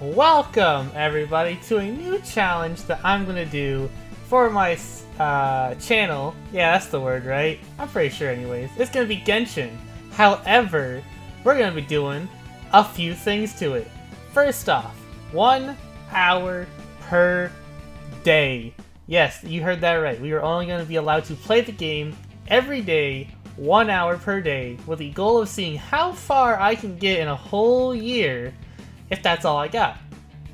Welcome, everybody, to a new challenge that I'm gonna do for my uh, channel. Yeah, that's the word, right? I'm pretty sure, anyways. It's gonna be Genshin. However, we're gonna be doing a few things to it. First off, one hour per day. Yes, you heard that right. We are only going to be allowed to play the game every day, one hour per day, with the goal of seeing how far I can get in a whole year if that's all I got.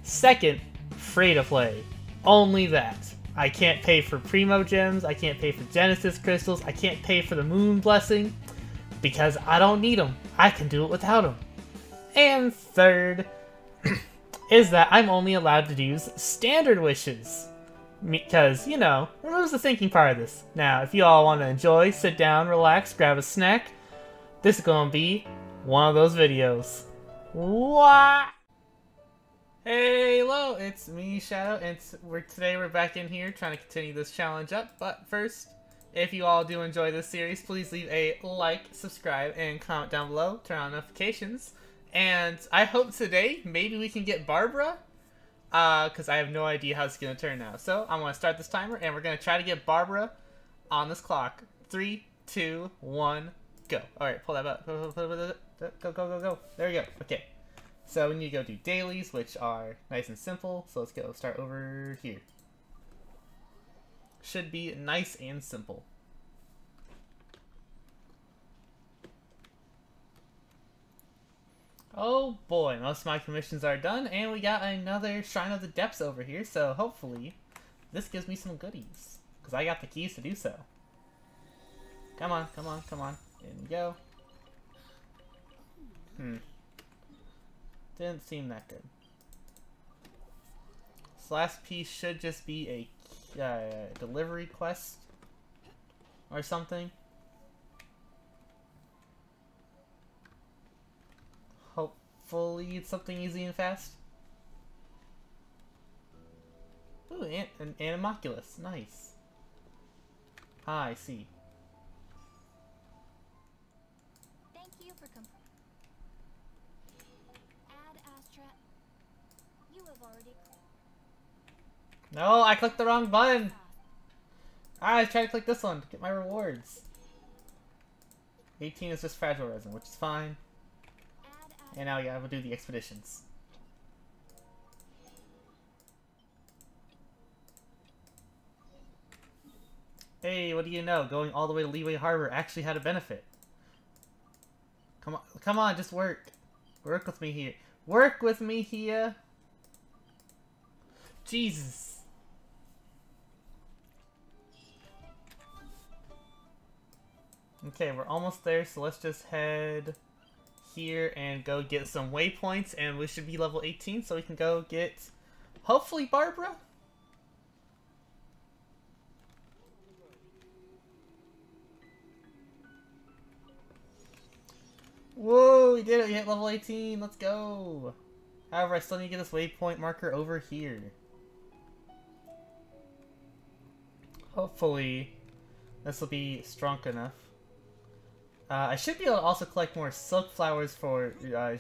Second, free to play. Only that. I can't pay for Primo Gems, I can't pay for Genesis Crystals, I can't pay for the Moon Blessing, because I don't need them. I can do it without them. And third, is that I'm only allowed to use standard wishes. Because, you know, removes the thinking part of this. Now, if you all want to enjoy, sit down, relax, grab a snack, this is going to be one of those videos. What? Hey, hello, it's me, Shadow, and we're, today we're back in here trying to continue this challenge up. But first, if you all do enjoy this series, please leave a like, subscribe, and comment down below. Turn on notifications. And I hope today, maybe we can get Barbara because uh, I have no idea how it's going to turn out. So I'm going to start this timer, and we're going to try to get Barbara on this clock. Three, two, one, go. All right, pull that up. Go, go, go, go. There we go. Okay. So we need to go do dailies, which are nice and simple. So let's go start over here. Should be nice and simple. Oh boy, most of my commissions are done, and we got another Shrine of the Depths over here, so hopefully this gives me some goodies. Because I got the keys to do so. Come on, come on, come on. In we go. Hmm. Didn't seem that good. This last piece should just be a uh, delivery quest or something. Hopefully it's something easy and fast. Ooh, an, an Anemoculus. Nice. Ah, I see. Thank you for Ad Astra. You have already No, I clicked the wrong button. Ah, I tried to click this one to get my rewards. 18 is just fragile resin, which is fine. And now, yeah, we'll do the expeditions. Hey, what do you know? Going all the way to Liyue Harbor actually had a benefit. Come on, come on, just work. Work with me here. Work with me here. Jesus. Okay, we're almost there, so let's just head here and go get some waypoints, and we should be level 18, so we can go get, hopefully, Barbara? Whoa, we did it! We hit level 18! Let's go! However, I still need to get this waypoint marker over here. Hopefully, this will be strong enough. Uh, I should be able to also collect more silk flowers for uh,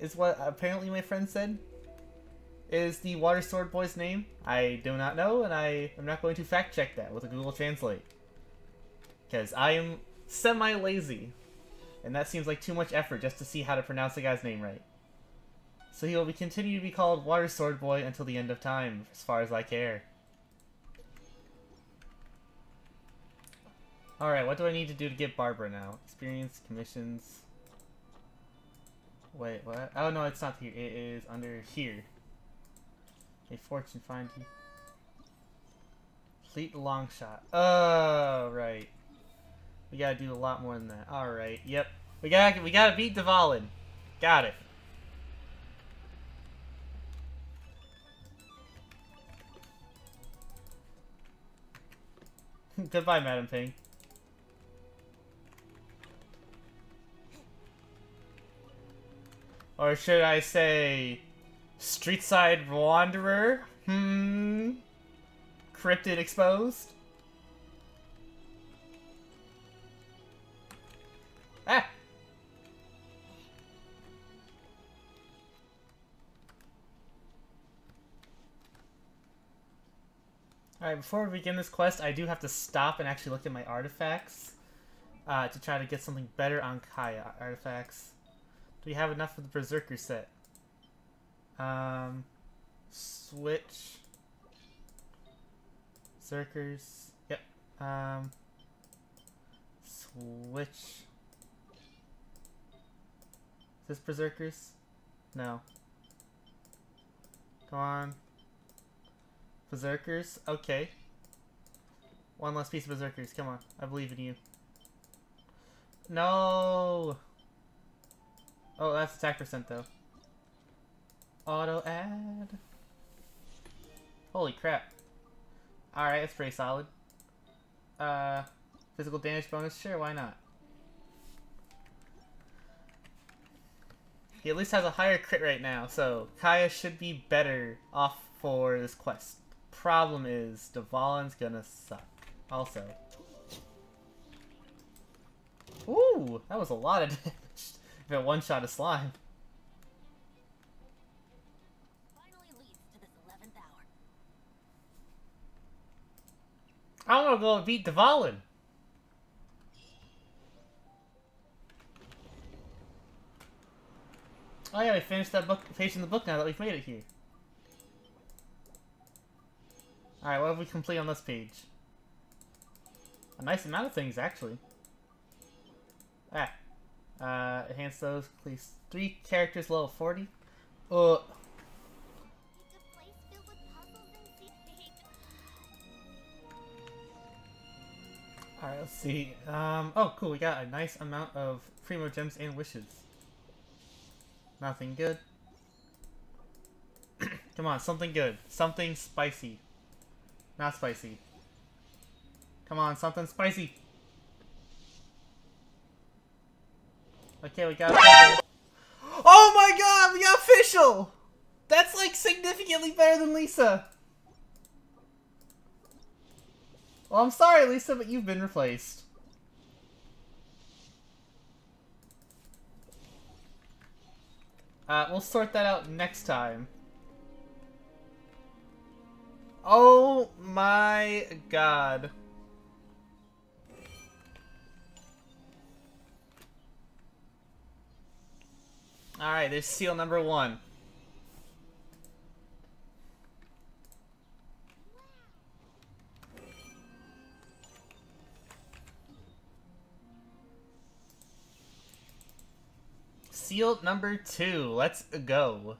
is what apparently my friend said. Is the Water Sword Boy's name? I do not know, and I am not going to fact check that with a Google Translate. Because I am semi-lazy, and that seems like too much effort just to see how to pronounce the guy's name right. So he will be continue to be called Water Sword Boy until the end of time, as far as I care. Alright, what do I need to do to get Barbara now? Experience, commissions... Wait, what? Oh no, it's not here. It is under here. A fortune find you. Complete long shot. Oh, right. We gotta do a lot more than that. Alright, yep. We gotta, we gotta beat Dvalin. Got it. Goodbye, Madam Ping. Or should I say, Streetside Wanderer? Hmm. Cryptid exposed? Ah! Alright, before we begin this quest, I do have to stop and actually look at my artifacts uh, to try to get something better on Kaeya. Artifacts. Do we have enough for the Berserker set? Um, switch. Berserkers. Yep. Um, switch. Is this Berserkers? No. Come on. Berserkers? Okay. One last piece of Berserkers. Come on. I believe in you. No! Oh, that's attack percent, though. Auto add. Holy crap. Alright, that's pretty solid. Uh, physical damage bonus? Sure, why not? He at least has a higher crit right now, so Kaeya should be better off for this quest. Problem is, Dvalin's gonna suck. Also. Ooh, that was a lot of. if it one-shot a slime. Finally leads to this 11th hour. I'm gonna go and beat Dvalin. Oh yeah, we finished that book, page in the book now that we've made it here. Alright, what have we complete on this page? A nice amount of things, actually. Ah. Uh, enhance those, please. Three characters, level 40. Uh. Alright, let's see. Um, oh, cool, we got a nice amount of Primo Gems and Wishes. Nothing good. Come on, something good. Something spicy. Not spicy. Come on, something spicy. Okay, we got Oh my god, we got Fischl! That's like significantly better than Lisa. Well, I'm sorry, Lisa, but you've been replaced. Uh, we'll sort that out next time. Oh my god. Alright, there's seal number one. Seal number two. Let's go.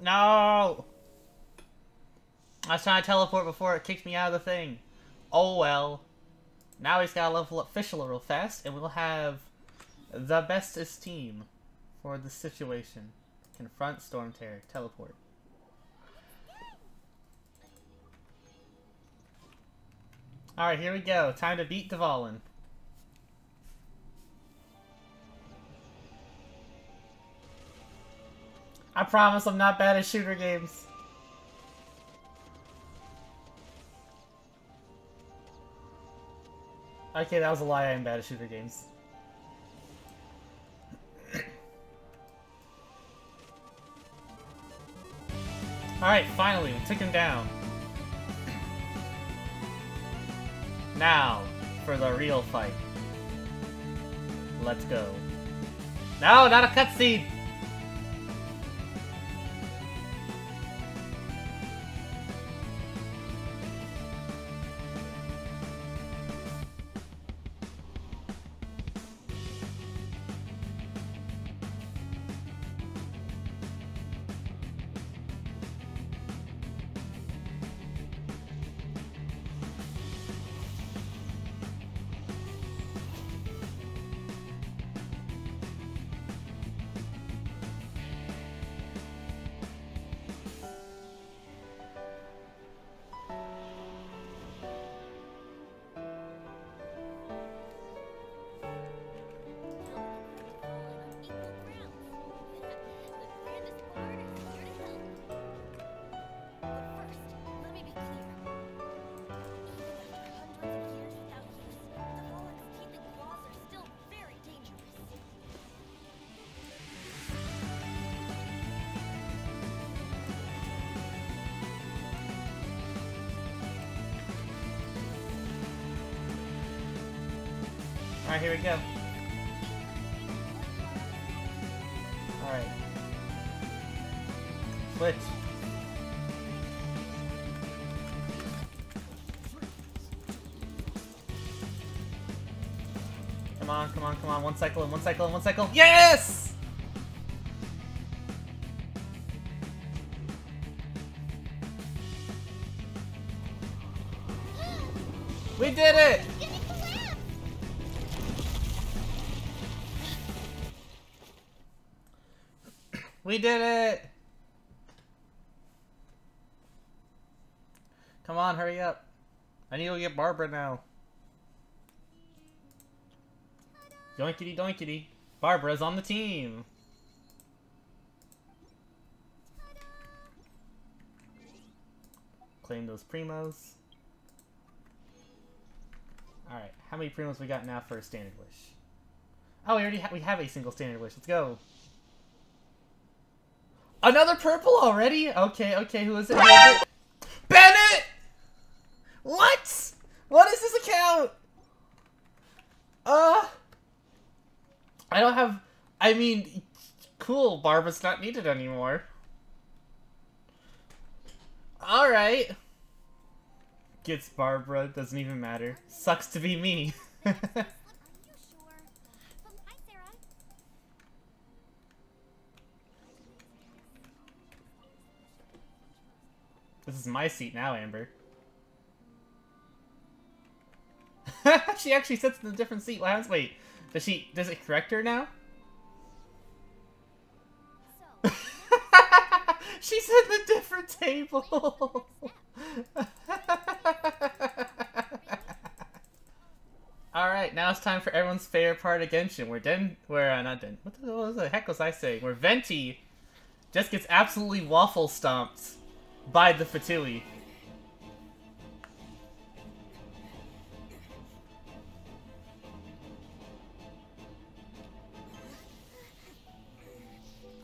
No! I was trying to teleport before it kicked me out of the thing. Oh well. Now he's got to level up Fischl real fast, and we'll have the bestest team for the situation. Confront Storm Terror. Teleport. Alright, here we go. Time to beat Dvalin. I promise I'm not bad at shooter games. Okay, that was a lie. I am bad at shooter games. Alright, finally, we took him down. Now, for the real fight. Let's go. No, not a cutscene! Alright, here we go. Alright. Switch. Come on, come on, come on. One cycle and one cycle and one cycle. Yes! We did it! We did it! Come on, hurry up. I need to get Barbara now. Yoinkity doinkity. Barbara's on the team. Claim those primos. Alright, how many primos we got now for a standard wish? Oh, we already ha we have a single standard wish. Let's go. Another purple already? Okay, okay, who is it? Bennett! What? What is this account? Uh... I don't have... I mean, cool, Barbara's not needed anymore. Alright. Gets Barbara, doesn't even matter. Sucks to be me. is my seat now, Amber. she actually sits in a different seat. What? Wait, does she? Does it correct her now? She's in the different table. All right, now it's time for everyone's favorite part of Genshin. We're Den, we're uh, not Den. What the, what the heck was I saying? Where Venti just gets absolutely waffle stomped by the Fatui.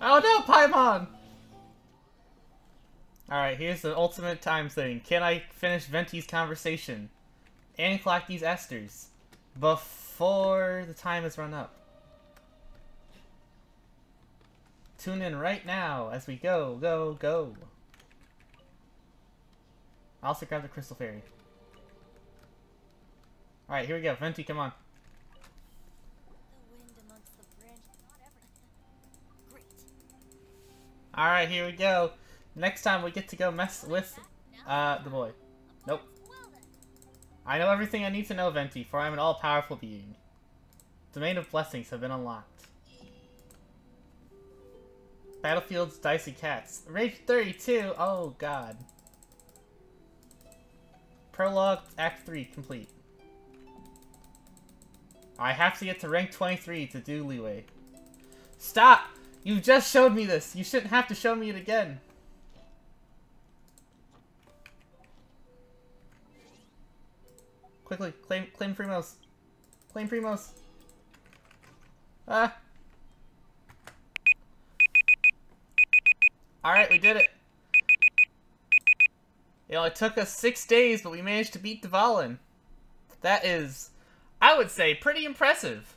Oh no, Paimon! Alright, here's the ultimate time thing. Can I finish Venti's conversation and collect these esters before the time is run up? Tune in right now as we go, go, go. I also grab the Crystal Fairy. Alright, here we go. Venti, come on. Alright, here we go. Next time we get to go mess with uh, the boy. Nope. I know everything I need to know, Venti, for I am an all-powerful being. Domain of Blessings have been unlocked. Battlefield's Dicey Cats. Rage 32! Oh, God. Prologue, Act 3, complete. I have to get to rank 23 to do Liyue. Stop! You just showed me this! You shouldn't have to show me it again! Quickly, claim claim Primos. Claim Primos. Ah. Alright, we did it. It only took us six days, but we managed to beat Dvalin. That is, I would say, pretty impressive.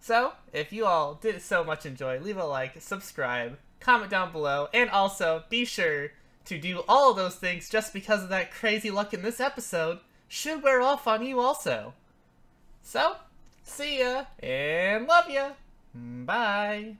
So, if you all did so much enjoy, leave a like, subscribe, comment down below, and also be sure to do all of those things just because of that crazy luck in this episode should wear off on you also. So, see ya, and love ya. Bye.